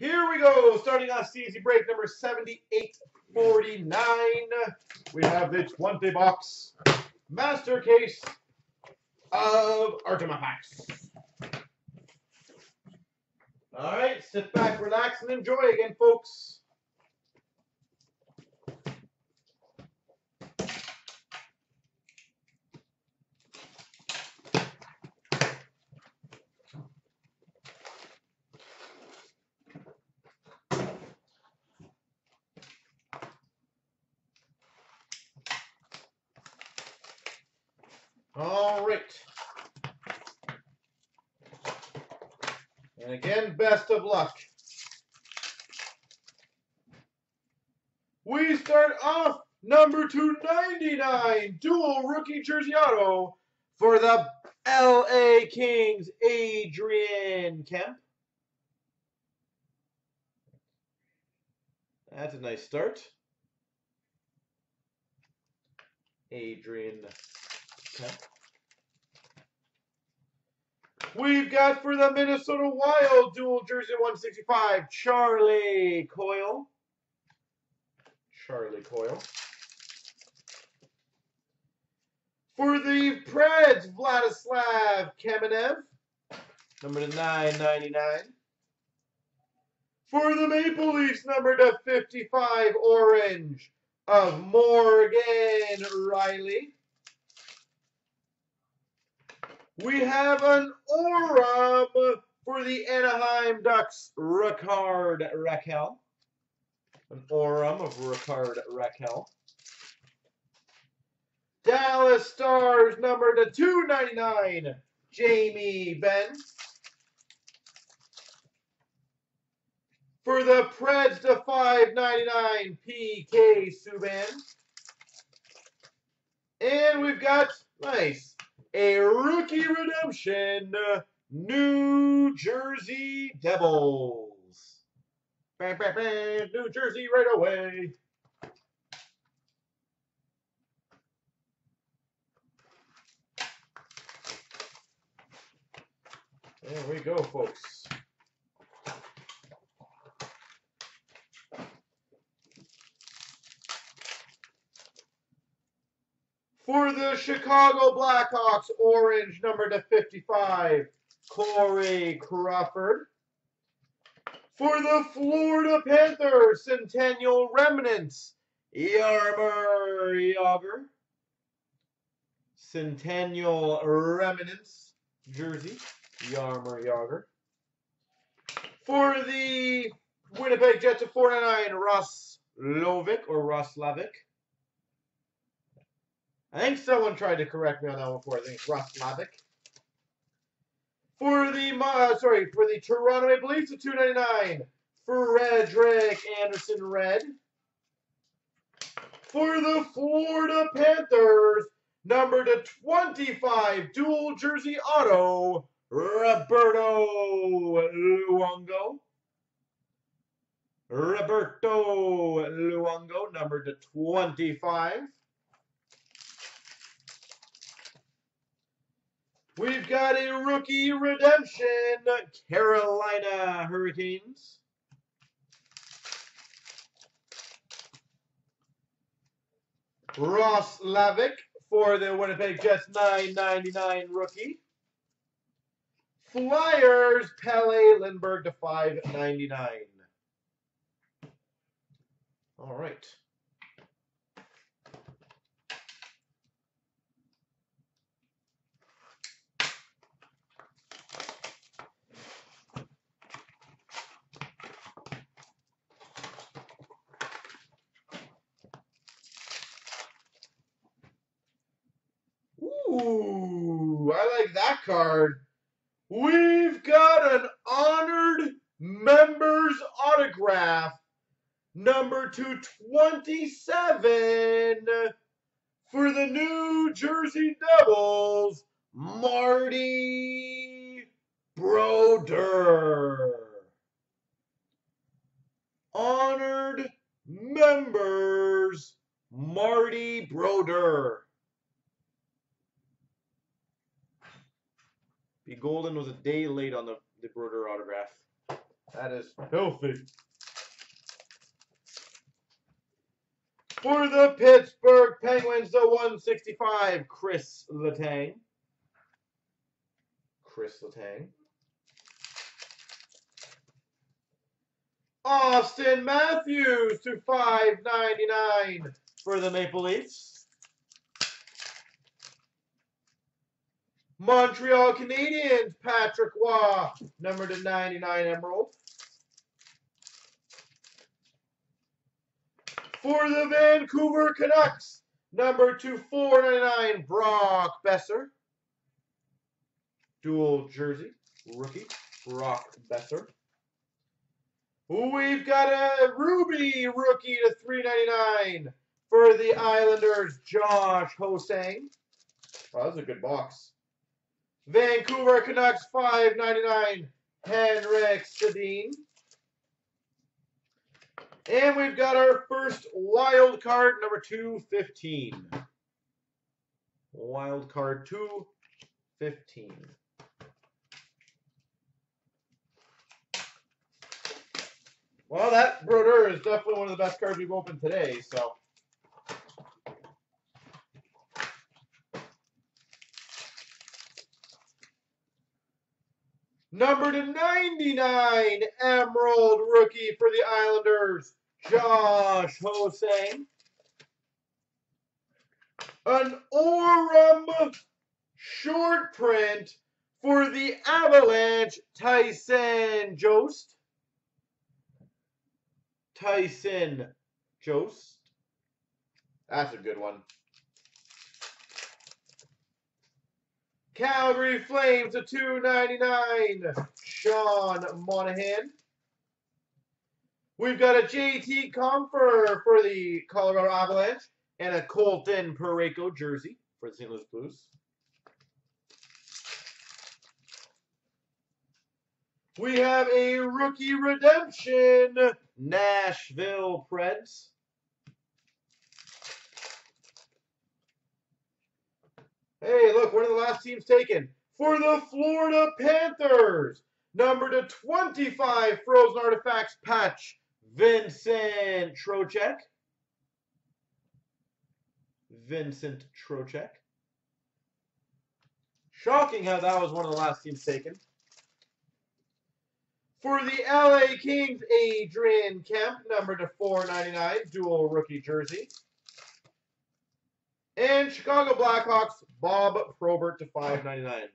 Here we go. Starting off CZ break number 7849. We have the 20 box master case of Artifacts. All right, sit back, relax, and enjoy again, folks. All right. And again, best of luck. We start off number 299, dual rookie jersey auto for the LA Kings, Adrian Kempe. That's a nice start. Adrian Kempe. We've got for the Minnesota Wild dual jersey 165, Charlie Coyle. Charlie Coyle. For the Preds, Vladislav Kamenev, number to 999. For the Maple Leafs, number to 55, orange of Morgan Rielly. We have an Aurum for the Anaheim Ducks, Rickard Rakell. An Aurum of Rickard Rakell. Dallas Stars number to 299, Jamie Benn. For the Preds to 599, PK Subban. And we've got, nice, a rookie redemption, New Jersey Devils. Bam, bam, bam, New Jersey right away. There we go, folks. For the Chicago Blackhawks, orange number to 55, Corey Crawford. For the Florida Panthers, Centennial Remnants, Jaromir Jagr. Centennial Remnants jersey, Jaromir Jagr. For the Winnipeg Jets of 499, Ross Lovick or Ross Lavick. I think someone tried to correct me on that one before. I think Ross Lavick. For the uh, sorry, for the Toronto Maple Leafs at 299, Frederik Andersen Red. For the Florida Panthers, number to 25, dual jersey auto, Roberto Luongo. Roberto Luongo, number to 25. We've got a rookie redemption, Carolina Hurricanes. Ross Lavick for the Winnipeg Jets 9.99 rookie. Flyers, Pelle Lindbergh to 5.99. All right. Ooh, I like that card. We've got an honored members autograph, number 227 for the New Jersey Devils, Marty Brodeur. Honored members, Marty Brodeur. B. Golden was a day late on the, the Brodeur autograph. That is filthy. For the Pittsburgh Penguins, the 165, Chris Letang. Chris Letang. Auston Matthews to 599 for the Maple Leafs. Montreal Canadiens, Patrick Roy, number to 99 Emerald. For the Vancouver Canucks, number to 499, Brock Boeser. Dual jersey, rookie, Brock Boeser. We've got a Ruby rookie to 399 for the Islanders, Josh Ho-Sang. Oh, that's a good box. Vancouver Canucks 599, Henrik Sedin. And we've got our first wild card, number 215. Wild card 215. Well, that Brodeur is definitely one of the best cards we've opened today, so. Number to 99, Emerald rookie for the Islanders, Josh Ho-Sang. An Aurum short print for the Avalanche, Tyson Jost. Tyson Jost. That's a good one. Calgary Flames to 299. Sean Monahan. We've got a JT Compher for the Colorado Avalanche and a Colton Parayko jersey for the St. Louis Blues. We have a rookie redemption, Nashville Preds. Hey, look, one of the last teams taken. For the Florida Panthers, number to 25, Frozen Artifacts patch, Vincent Trocheck. Vincent Trocheck. Shocking how that was one of the last teams taken. For the LA Kings, Adrian Kempe, number to 499, dual rookie jersey. And Chicago Blackhawks, Bob Probert to 599.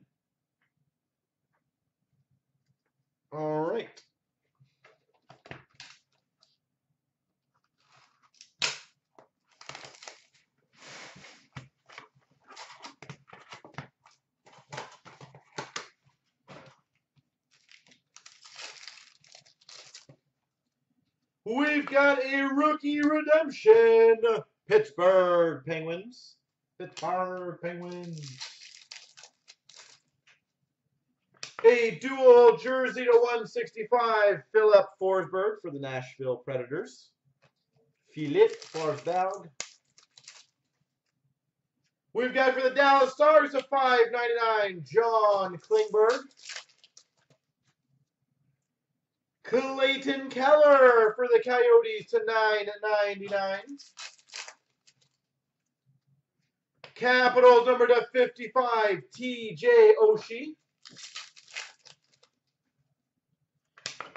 All right. We've got a rookie redemption. Pittsburgh Penguins. Pittsburgh Penguins. A dual jersey to 165, Filip Forsberg for the Nashville Predators. Filip Forsberg. We've got for the Dallas Stars a 599, John Klingberg. Clayton Keller for the Coyotes to 9.99. Capitals number to 55, TJ Oshie.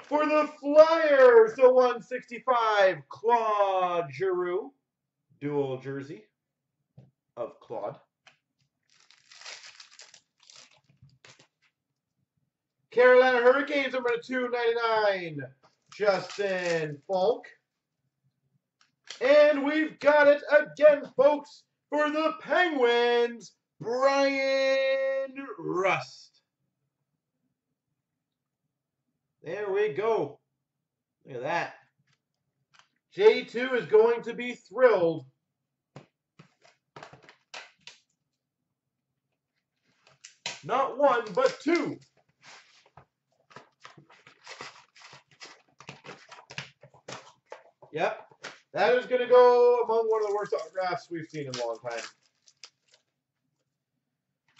For the Flyers, the 165, Claude Giroux. Dual jersey of Claude. Carolina Hurricanes, number to 299, Justin Faulk. And we've got it again, folks, for the Penguins, Bryan Rust. There we go. Look at that. J2 is going to be thrilled. Not one, but two. Yep. That is going to go among one of the worst autographs we've seen in a long time.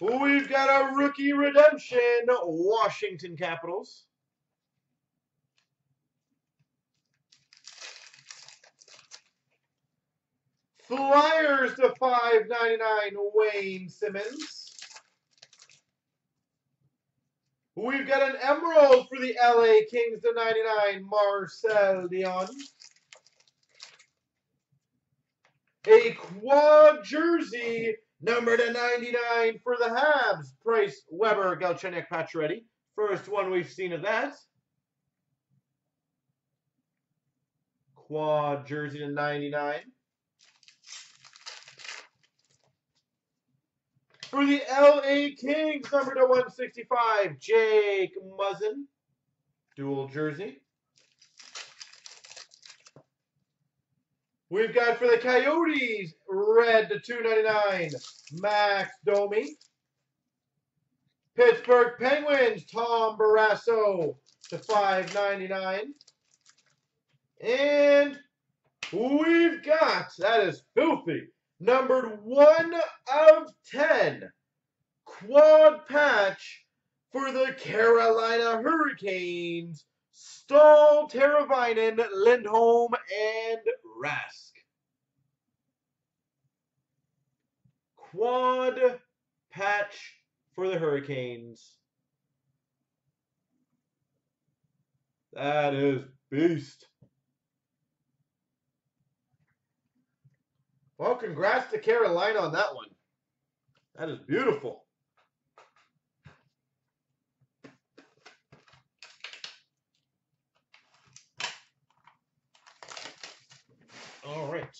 We've got a rookie redemption, Washington Capitals. Flyers to 5.99, Wayne Simmonds. We've got an Emerald for the LA Kings to 99, Marcel Dionne. A quad jersey number to 99 for the Habs. Price Weber Galchenyuk Pacioretty. First one we've seen of that. Quad jersey to 99. For the LA Kings, number to 165, Jake Muzzin. Dual jersey. We've got for the Coyotes, red to 299, Max Domi. Pittsburgh Penguins, Tom Barrasso to 599. And we've got, that is filthy, numbered 1 of 10, quad patch for the Carolina Hurricanes, Staal, Teravainen, Lindholm, and Rask. Quad patch for the Hurricanes. That is beast. Well, congrats to Carolina on that one. That is beautiful. All right.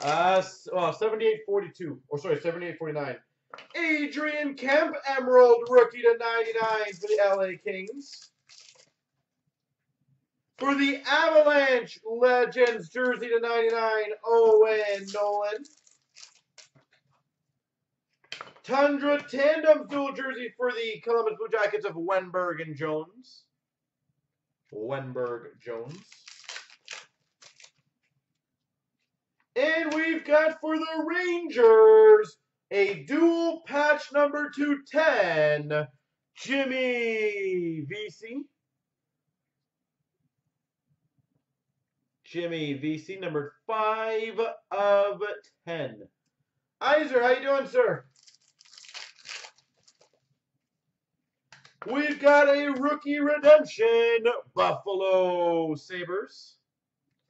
Uh, well, 78.42, or sorry, 78.49. Adrian Kempe, Emerald rookie to 99 for the LA Kings. For the Avalanche Legends jersey to 99, Owen Nolan. Tundra Tandem dual jersey for the Columbus Blue Jackets of Wennberg and Jones. Wennberg Jones. And we've got for the Rangers a dual patch number 210, Jimmy Vesey. Jimmy Vesey, number 5 of 10. Iser, how you doing, sir? We've got a rookie redemption, Buffalo Sabres.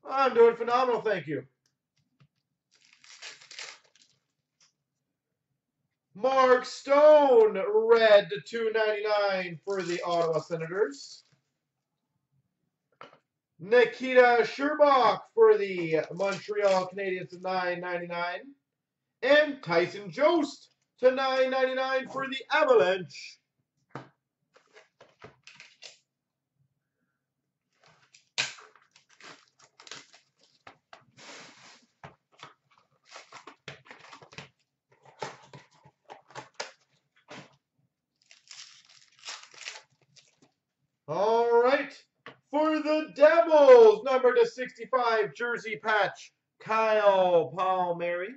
I'm doing phenomenal, thank you. Mark Stone, red to 299 for the Ottawa Senators. Nikita Scherbak for the Montreal Canadiens to 999. And Tyson Jost to 999 for the Avalanche. All right. For the Devils, number to 65, jersey patch, Kyle Palmieri.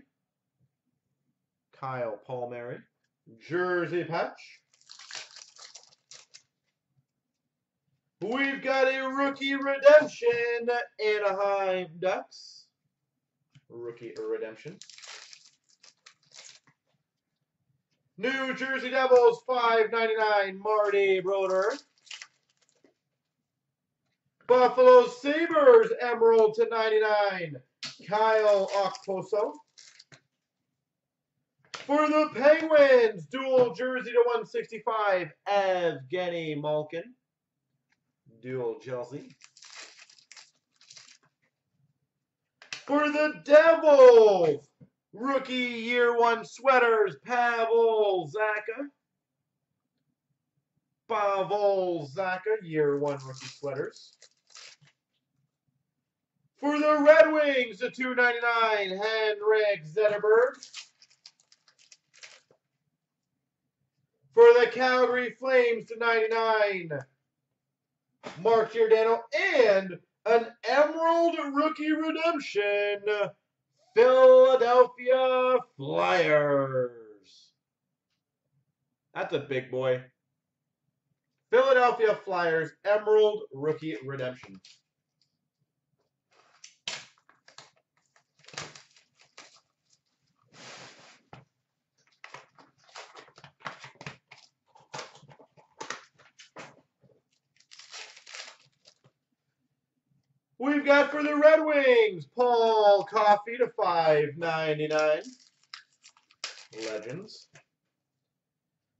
Kyle Palmieri. Jersey patch. We've got a rookie redemption, Anaheim Ducks. Rookie redemption. New Jersey Devils, 5.99, Marty Brodeur. Buffalo Sabres, Emerald to 99, Kyle Okposo. For the Penguins, dual jersey to 165, Evgeny Malkin. Dual jersey. For the Devils, rookie year one sweaters, Pavel Zacha. Pavel Zacha, year one rookie sweaters. For the Red Wings, the 299, Henrik Zetterberg. For the Calgary Flames, to 99, Mark Giordano. And an Emerald Rookie Redemption, Philadelphia Flyers. That's a big boy. Philadelphia Flyers Emerald Rookie Redemption. We've got for the Red Wings, Paul Coffey to 5.99. Legends.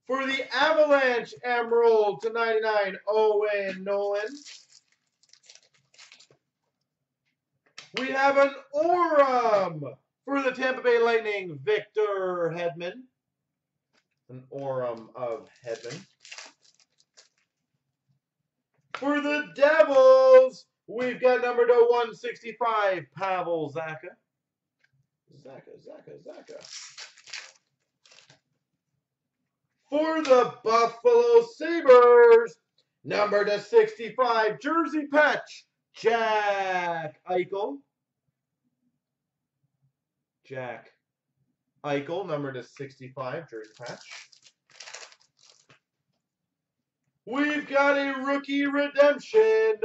For the Avalanche, Emerald to 99, Owen Nolan. We have an Aurum for the Tampa Bay Lightning, Victor Hedman. An Aurum of Hedman. For the Devils, We've got number to 165, Pavel Zacha. Zacha, Zacha, Zacha. For the Buffalo Sabres, number to 65, jersey patch, Jack Eichel. Jack Eichel, number to 65, jersey patch. We've got a rookie redemption.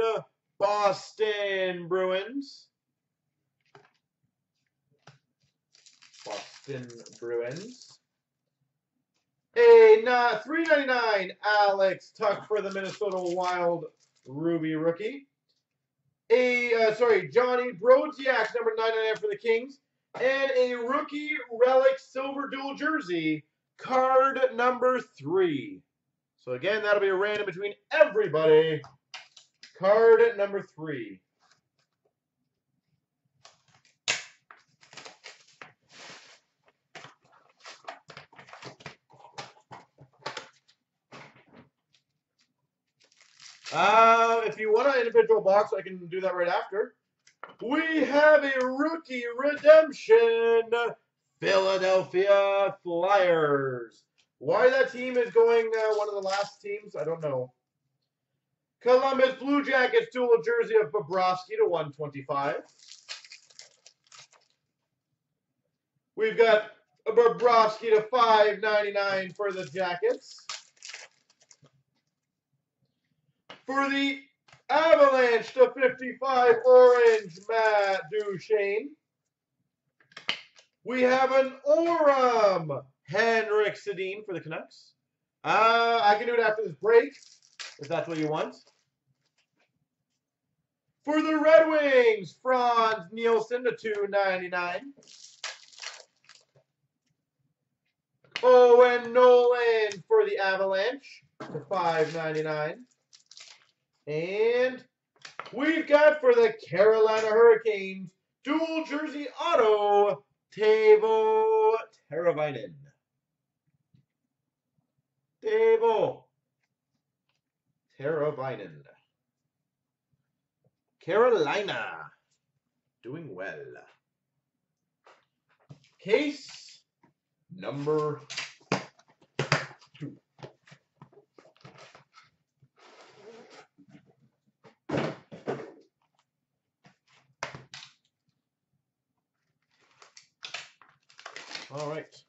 Boston Bruins. Boston Bruins. A uh, 399 Alex Tuch for the Minnesota Wild Ruby rookie. A uh, sorry, Johnny Brodziak, number 99 for the Kings. And a rookie relic silver dual jersey, card number three. So again, that'll be a random between everybody. Card number three. Uh, if you want an individual box, I can do that right after. We have a rookie redemption. Philadelphia Flyers. Why that team is going uh, one of the last teams, I don't know. Columbus Blue Jackets dual jersey of Bobrovsky to 125. We've got a Bobrovsky to 599 for the Jackets. For the Avalanche to 55 orange Matt Duchene. We have an Aurum Henrik Sedin for the Canucks. Uh, I can do it after this break if that's what you want. For the Red Wings, Frans Nielsen to 299. Owen Nolan for the Avalanche to 599. And we've got for the Carolina Hurricanes, dual jersey auto, Teuvo Teravainen. Teuvo Teravainen. Carolina. Doing well. Case number two. All right.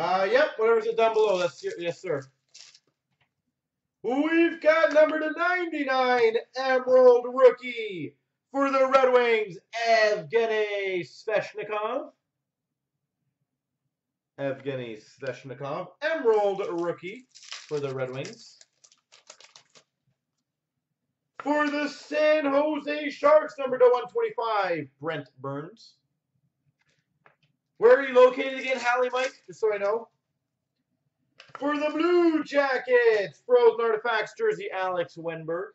Uh, yep, whatever's it down below. That's yes, sir. We've got number to 99, Emerald Rookie for the Red Wings, Evgeny Svechnikov. Evgeny Svechnikov, Emerald Rookie for the Red Wings. For the San Jose Sharks, number to 125, Brent Burns. Where are you located again, Hallie Mike? Just so I know. For the Blue Jackets, Frozen Artifacts jersey, Alex Wennberg.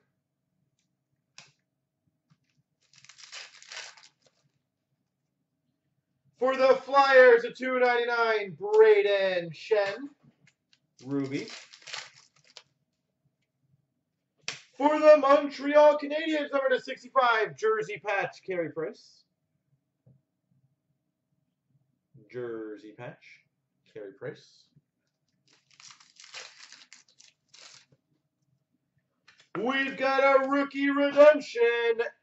For the Flyers, a 299 Brayden Schenn, Ruby. For the Montreal Canadiens, number to 65, jersey patch, Carey Price. Jersey patch, Carey Price. We've got a rookie redemption,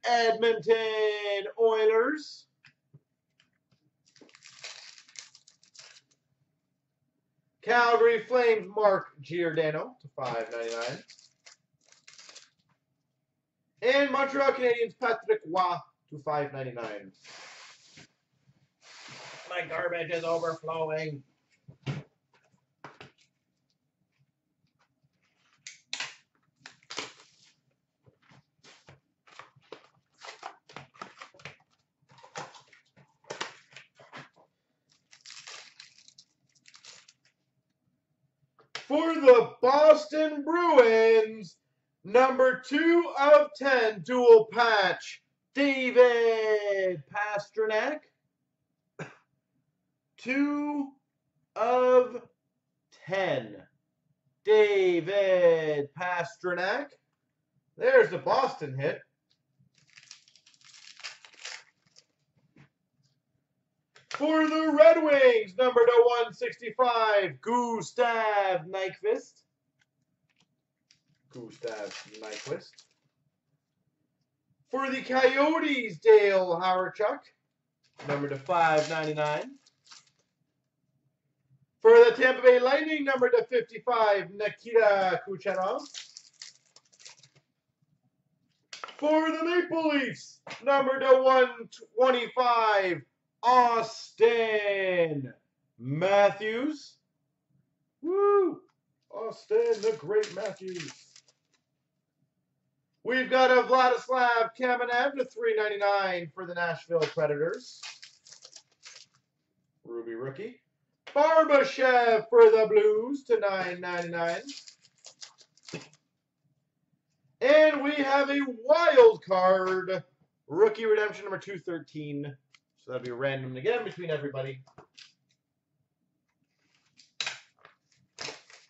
Edmonton Oilers. Calgary Flames Mark Giordano to 5.99. And Montreal Canadiens Patrick Roy to 5.99. My garbage is overflowing. For the Boston Bruins, number two of 10 dual patch, David Pastrnak. Two of 10, David Pastrnak. There's the Boston hit. For the Red Wings, number to 165, Gustav Nyquist. Gustav Nyquist. For the Coyotes, Dale Hawerchuk, number to 599. For the Tampa Bay Lightning, number to 55, Nikita Kucherov. For the Maple Leafs, number to 125, Auston Matthews. Woo! Auston, the great Matthews. We've got a Vladislav Kamenev to 3.99 for the Nashville Predators. Ruby rookie. Barbashev for the Blues to 9.99. And we have a wild card rookie redemption number 213 so that'll be random again between everybody.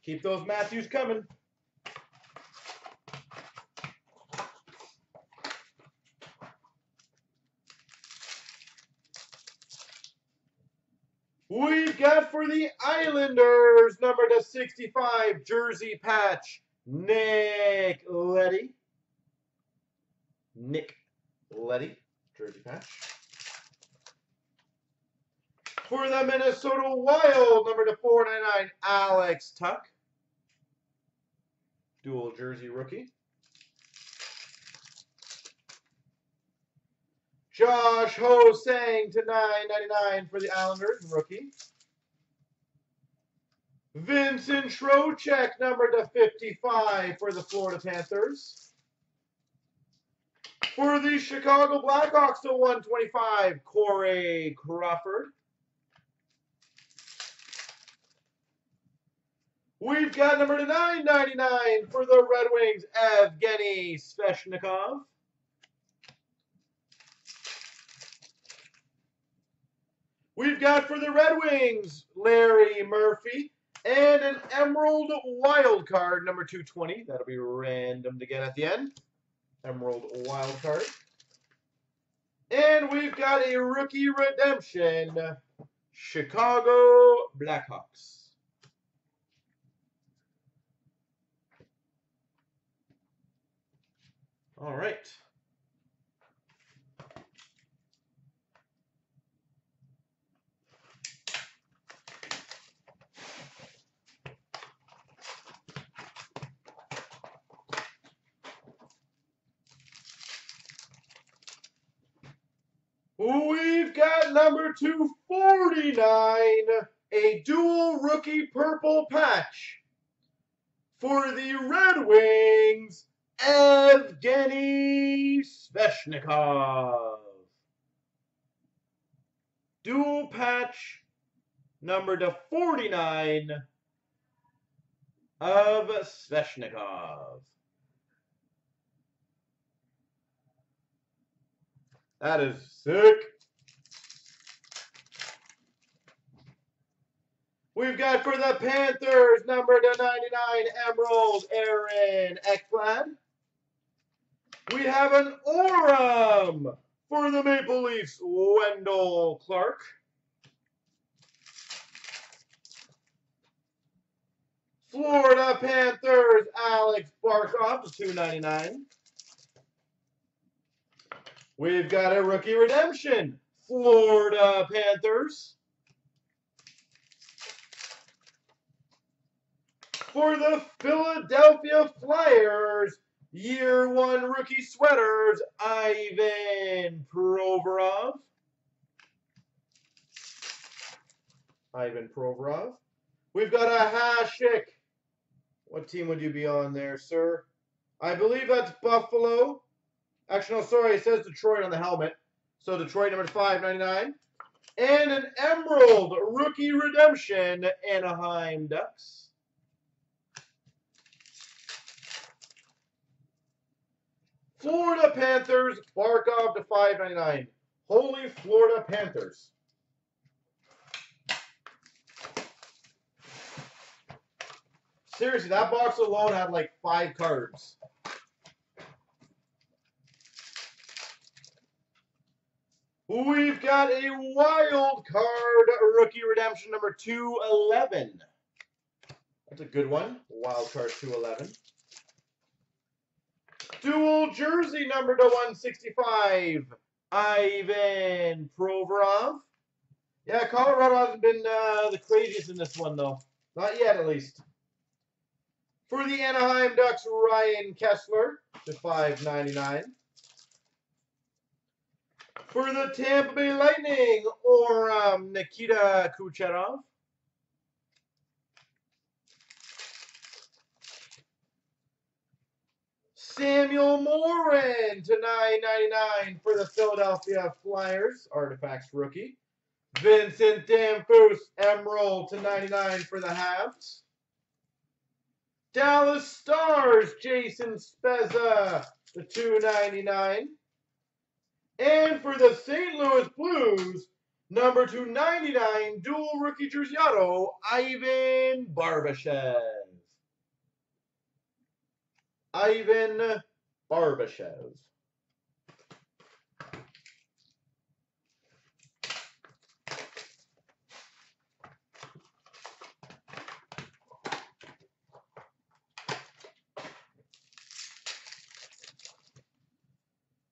Keep those Matthews coming. We've got for the Islanders, number to 65, jersey patch, Nick Leddy. Nick Leddy, jersey patch. For the Minnesota Wild, number to 499, Alex Tuch. Dual jersey rookie. Josh Ho-Sang to 9.99 for the Islanders, rookie. Vincent Trocheck, number to 55 for the Florida Panthers. For the Chicago Blackhawks to 125, Corey Crawford. We've got number to 999 for the Red Wings, Evgeny Svechnikov. We've got for the Red Wings, Larry Murphy. And an Emerald Wild Card, number 220. That'll be random to get at the end. Emerald Wild Card. And we've got a Rookie Redemption, Chicago Blackhawks. All right. We've got number 249, a dual rookie purple patch for the Red Wings, Evgeny Svechnikov. Dual patch number to 49 of Svechnikov. That is sick. We've got for the Panthers, number to 99, Emerald Aaron Ekblad. We have an Aurum for the Maple Leafs, Wendel Clark. Florida Panthers, Alex Barkov, 299. We've got a rookie redemption, Florida Panthers. For the Philadelphia Flyers, year one rookie sweaters, Ivan Provorov. Ivan Provorov. We've got a Hasek. What team would you be on there, sir? I believe that's Buffalo. Actually, no, sorry, it says Detroit on the helmet. So Detroit number 599. And an Emerald Rookie Redemption, Anaheim Ducks. Florida Panthers, Barkov to 599. Holy Florida Panthers. Seriously, that box alone had like five cards. We've got a wild card rookie redemption number 211. That's a good one. Wild card 211. Dual jersey number to 165. Ivan Provorov. Yeah, Colorado hasn't been uh, the craziest in this one, though. Not yet, at least. For the Anaheim Ducks, Ryan Kesler to 5.99. For the Tampa Bay Lightning, or um, Nikita Kucherov. Samuel Morin to 9.99 for the Philadelphia Flyers, Artifacts rookie. Vincent Damphousse Emerald to 99 for the Habs. Dallas Stars, Jason Spezza to 299. And for the St. Louis Blues, number 299, dual rookie jersey auto, Ivan Barbashev. Ivan Barbashev.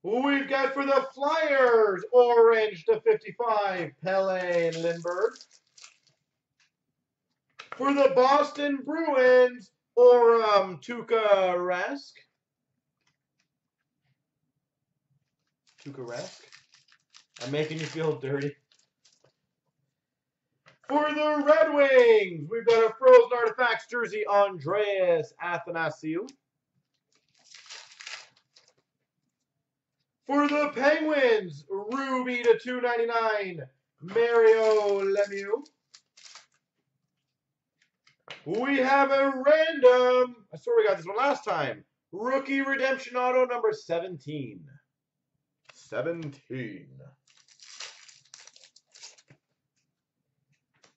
We've got for the Flyers, orange to 55, Pelle and Lindbergh. For the Boston Bruins, or um, Tuukka Rask. Tuukka Rask. I'm making you feel dirty. For the Red Wings, we've got a Frozen Artifacts jersey, Andreas Athanasiou. For the Penguins, Ruby to 299, Mario Lemieux. We have a random, I swear we got this one last time, Rookie Redemption Auto number 17. 17.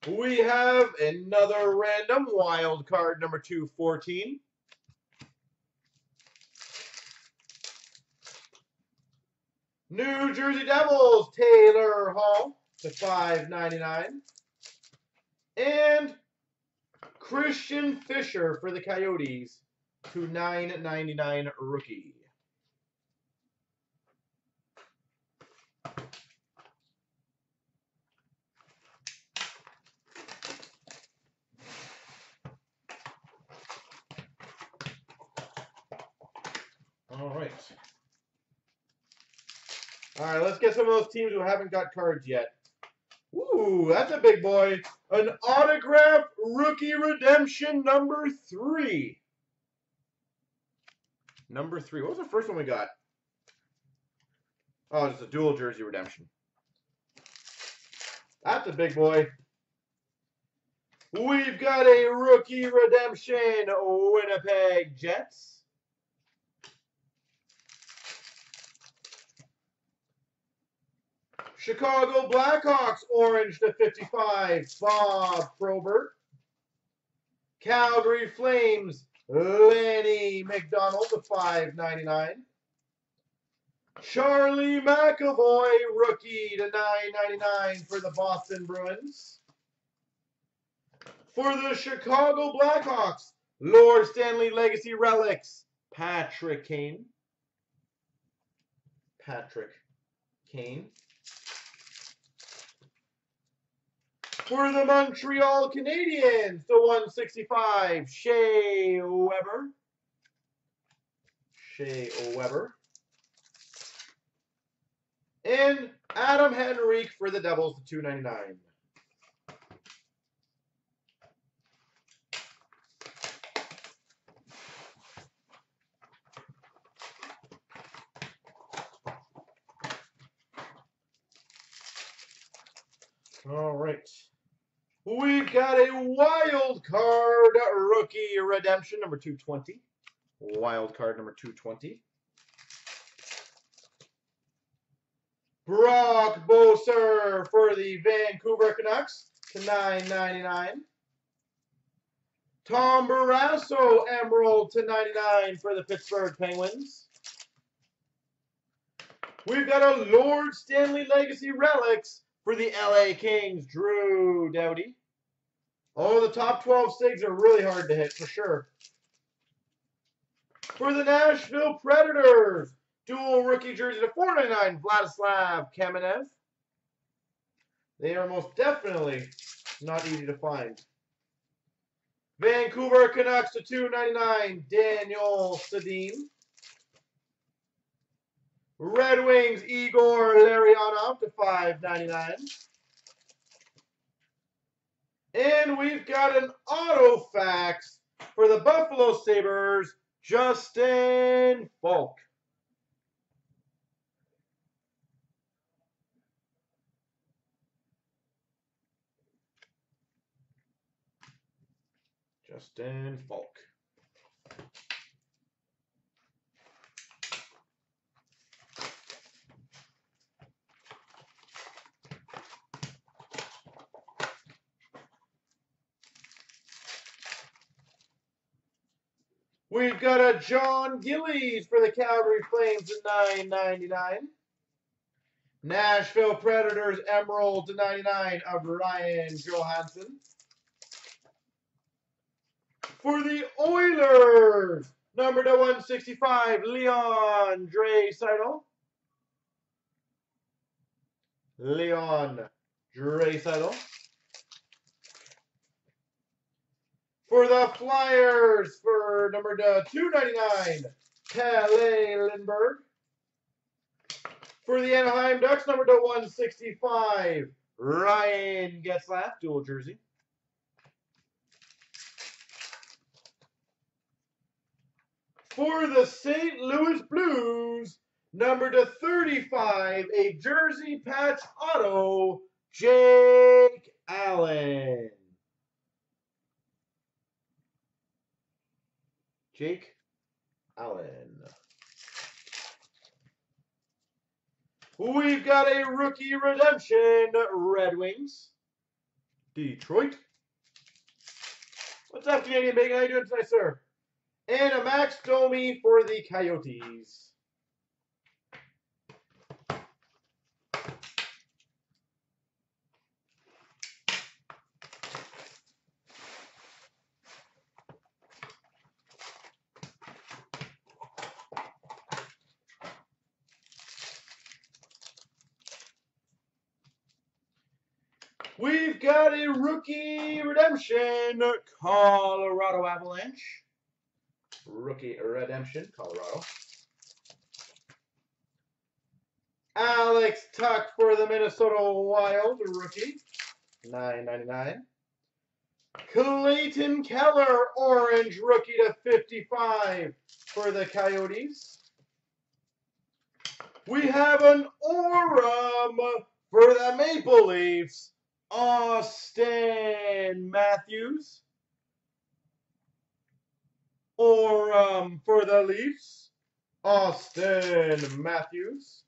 We have another random wild card number 214. New Jersey Devils, Taylor Hall to 5.99. And Christian Fischer for the Coyotes to 9.99 rookie. All right, let's get some of those teams who haven't got cards yet. Ooh, that's a big boy. An autograph rookie redemption number three. Number three. What was the first one we got? Oh, it's a dual jersey redemption. That's a big boy. We've got a rookie redemption Winnipeg Jets. Chicago Blackhawks, orange to 55, Bob Probert. Calgary Flames, Lanny McDonald to 5.99. Charlie McAvoy, rookie to 9.99 for the Boston Bruins. For the Chicago Blackhawks, Lord Stanley Legacy Relics, Patrick Kane. Patrick Kane. For the Montreal Canadiens, the 165, Shea Weber. Shea Weber. And Adam Henrique for the Devils, the 299. All right. We've got a wild card rookie redemption, number 220. Wild card number 220. Brock Boeser for the Vancouver Canucks to 9.99. Tom Barrasso Emerald to 99 for the Pittsburgh Penguins. We've got a Lord Stanley Legacy Relics for the LA Kings, Drew Doughty. Oh, the top 12 SIGs are really hard to hit for sure. For the Nashville Predators, dual rookie jersey to 499, Vladislav Kamenev. They are most definitely not easy to find. Vancouver Canucks to 299, Daniel Sedin. Red Wings, Igor Larionov to 5.99. And we've got an Autofacts for the Buffalo Sabres, Justin Faulk. Justin Faulk. We've got a Jon Gillies for the Calgary Flames at 9.99. Nashville Predators Emerald to 99 of Ryan Johansen. For the Oilers, number to 165, Leon Draisaitl. Leon Draisaitl. For the Flyers, for number uh, 299, Calle Lindbergh. For the Anaheim Ducks, number uh, to 165, Ryan Getzlaf, dual jersey. For the St. Louis Blues, number to 35, a jersey patch auto, Jake Allen. Jake Allen. We've got a rookie redemption, Red Wings. Detroit. What's up, Canadian Bacon? How you doing tonight, sir? And a Max Domi for the Coyotes. We've got rookie redemption, Colorado Avalanche. Rookie redemption, Colorado. Alex Tuch for the Minnesota Wild, rookie, nine ninety nine. Clayton Keller, orange rookie to 55 for the Coyotes. We have an Aurum for the Maple Leafs, Auston Matthews. Aurum for the Leafs, Auston Matthews.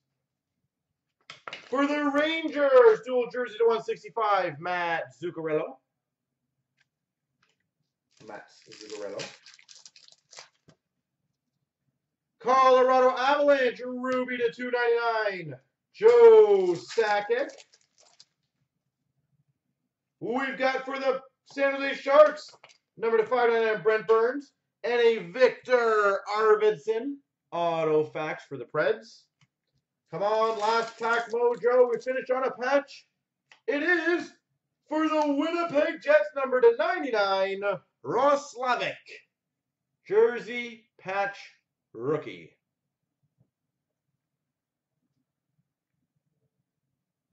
For the Rangers, dual jersey to 165, Matt Zuccarello. Matt Zuccarello. Colorado Avalanche, Ruby to 299, Joe Sakic. We've got for the San Jose Sharks, number to 599, Brent Burns. And a Viktor Arvidsson Autofacts for the Preds. Come on, last pack mojo. We finish on a patch. It is for the the Winnipeg Jets, number to 99, Roslovic. Jersey patch rookie.